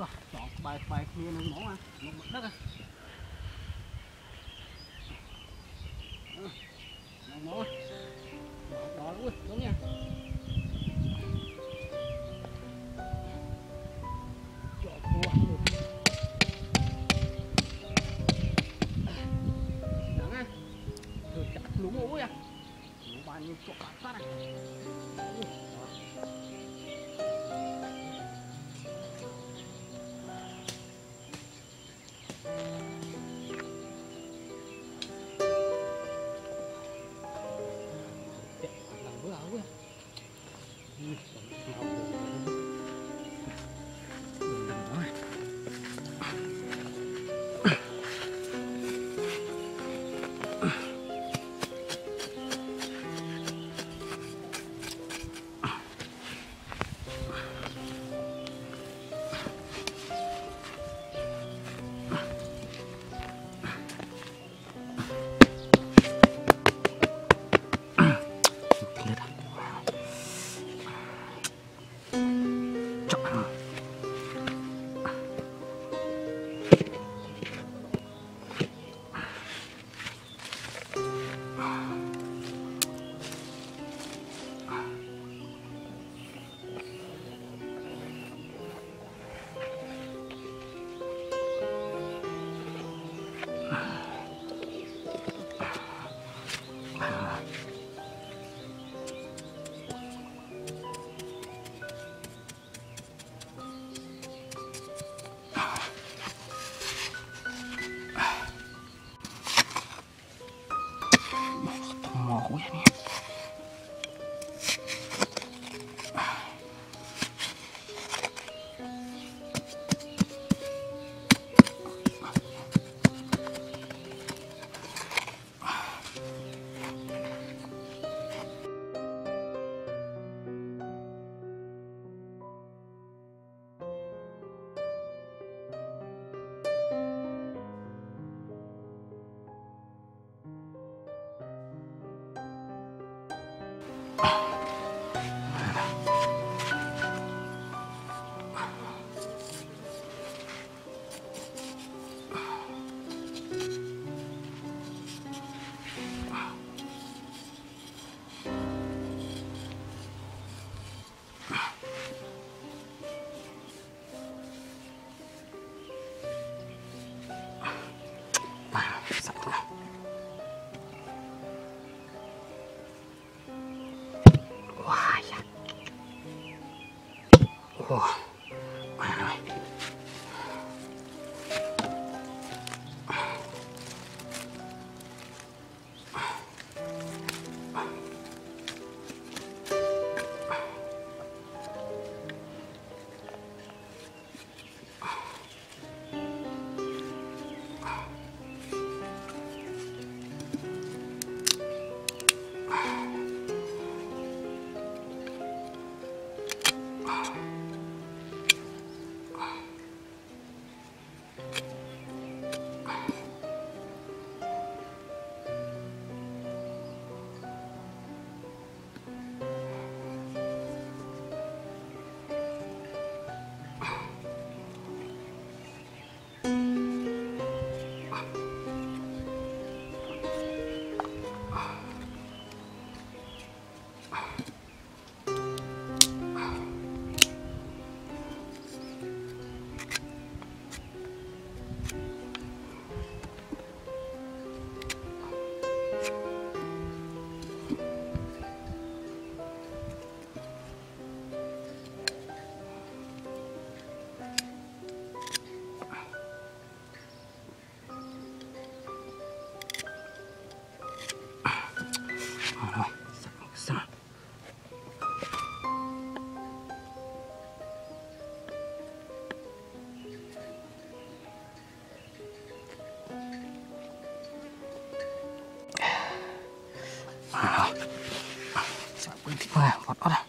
Ủa, chọn bài bài kia nó mỏ à nó mặt đất à nó mỏ Đó luôn, ui đúng nha. Chọn cô ăn được. Đắng à rồi chặt lúng ui à nó bàn nhiêu chọn bạc sát này. Mm-hmm. À, sạch rồi Wow, dạ. Wow. 哎，我我。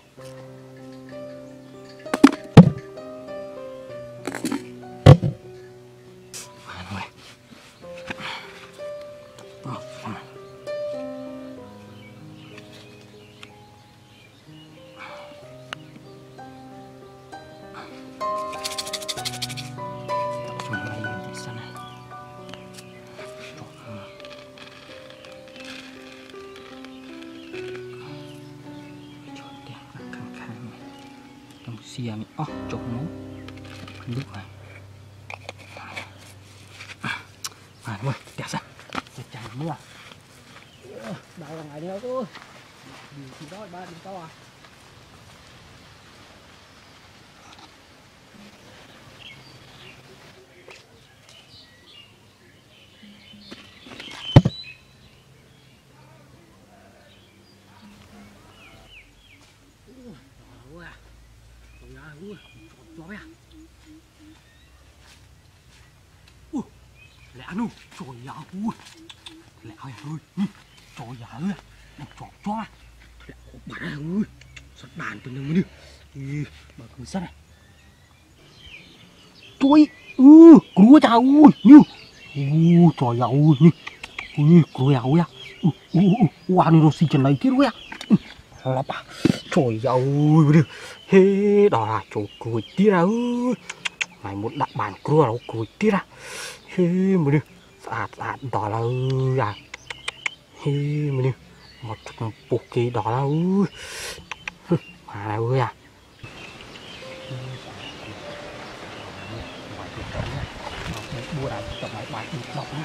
Chia mi ó chỗ nước này. À đúng rồi đẹp ra đẹp chẳng mưa đau là ngày nữa cô? Đi thì đó, ba đi to à Ủa, à, ủa, à, ủa, ấy à? ui lẹ nu, trời à. ừ, ơi, ui, lẹ ơi ơi, trời trời ơi, nó chó chó à, lẹ bà ui, ừ, sắt bàn từ nâng đi, ừ, bà cứ sắt này, trời, ừ, cứu chào ui, như, ui trời ơi, như, ui, cua ơi à, ui ui ui ui à. ui ui ui ui ui ui ui à, là à trời ơi, đi, hê, đó là chỗ cười tía ra, ui, mày muốn đặt bàn cua đâu cười tía ra, hê, mà đi, sạt sạt đó là, ui, à, hê, mà đi, một chút bột kỳ đó là, ui, mà là, ui, à, bùa đá chọc lại bài đọc nha